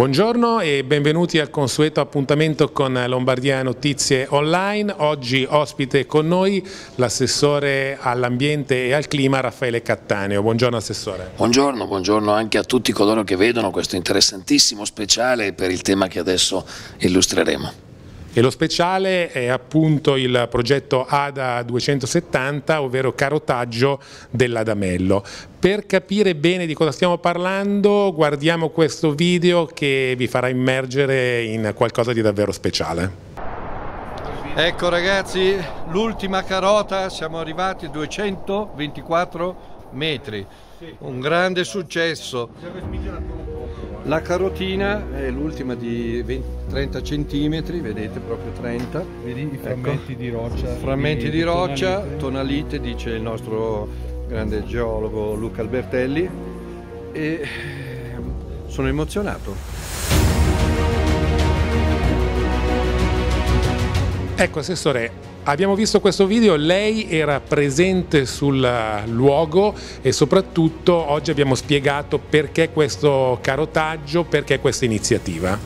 Buongiorno e benvenuti al consueto appuntamento con Lombardia Notizie Online. Oggi ospite con noi l'assessore all'ambiente e al clima Raffaele Cattaneo. Buongiorno Assessore. Buongiorno, buongiorno anche a tutti coloro che vedono questo interessantissimo speciale per il tema che adesso illustreremo. E lo speciale è appunto il progetto ADA 270, ovvero carotaggio dell'Adamello. Per capire bene di cosa stiamo parlando, guardiamo questo video che vi farà immergere in qualcosa di davvero speciale. Ecco ragazzi, l'ultima carota, siamo arrivati a 224 metri, un grande successo. La carotina è l'ultima di 20, 30 cm, vedete proprio 30. Vedi i frammenti ecco. di roccia. Frammenti di, di roccia, tonalite. tonalite, dice il nostro grande geologo Luca Albertelli. E sono emozionato. Ecco Assessore, Abbiamo visto questo video, lei era presente sul luogo e soprattutto oggi abbiamo spiegato perché questo carotaggio, perché questa iniziativa.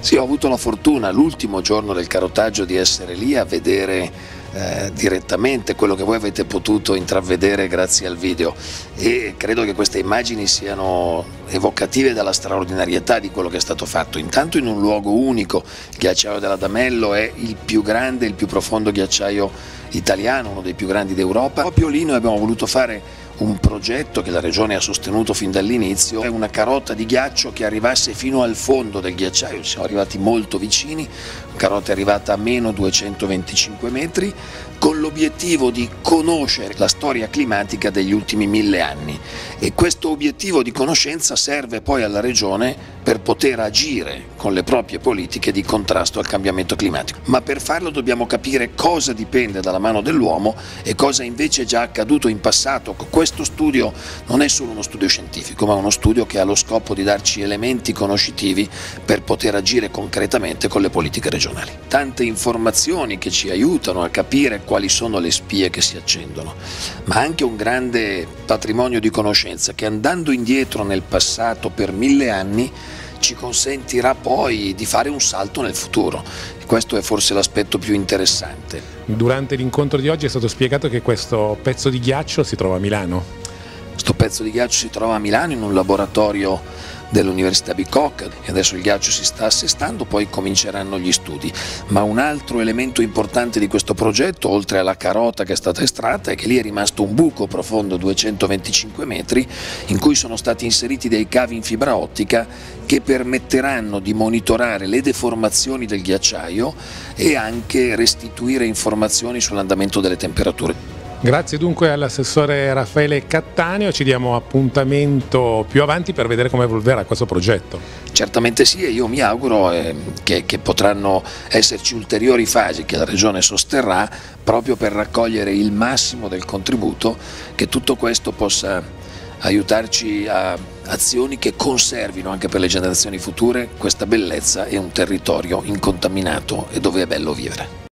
Sì, ho avuto la fortuna l'ultimo giorno del carotaggio di essere lì a vedere eh, direttamente quello che voi avete potuto intravedere grazie al video e credo che queste immagini siano evocative della straordinarietà di quello che è stato fatto. Intanto in un luogo unico, il ghiacciaio dell'Adamello è il più grande, il più profondo ghiacciaio italiano, uno dei più grandi d'Europa. Proprio lì noi abbiamo voluto fare un progetto che la Regione ha sostenuto fin dall'inizio, è una carota di ghiaccio che arrivasse fino al fondo del ghiacciaio, siamo arrivati molto vicini, la carota è arrivata a meno 225 metri, con l'obiettivo di conoscere la storia climatica degli ultimi mille anni. E questo obiettivo di conoscenza serve poi alla Regione per poter agire con le proprie politiche di contrasto al cambiamento climatico. Ma per farlo dobbiamo capire cosa dipende dalla mano dell'uomo e cosa invece è già accaduto in passato. Questo studio non è solo uno studio scientifico, ma uno studio che ha lo scopo di darci elementi conoscitivi per poter agire concretamente con le politiche regionali. Tante informazioni che ci aiutano a capire quali sono le spie che si accendono, ma anche un grande patrimonio di conoscenza che andando indietro nel passato per mille anni ci consentirà poi di fare un salto nel futuro. Questo è forse l'aspetto più interessante. Durante l'incontro di oggi è stato spiegato che questo pezzo di ghiaccio si trova a Milano. Questo pezzo di ghiaccio si trova a Milano in un laboratorio dell'Università Bicocca e adesso il ghiaccio si sta assestando, poi cominceranno gli studi. Ma un altro elemento importante di questo progetto, oltre alla carota che è stata estratta, è che lì è rimasto un buco profondo 225 metri in cui sono stati inseriti dei cavi in fibra ottica che permetteranno di monitorare le deformazioni del ghiacciaio e anche restituire informazioni sull'andamento delle temperature. Grazie dunque all'assessore Raffaele Cattaneo, ci diamo appuntamento più avanti per vedere come evolverà questo progetto. Certamente sì e io mi auguro eh, che, che, potranno esserci ulteriori fasi che la Regione sosterrà proprio per raccogliere il massimo del contributo, che tutto questo possa aiutarci a azioni che conservino anche per le generazioni future questa bellezza e un territorio incontaminato e dove è bello vivere.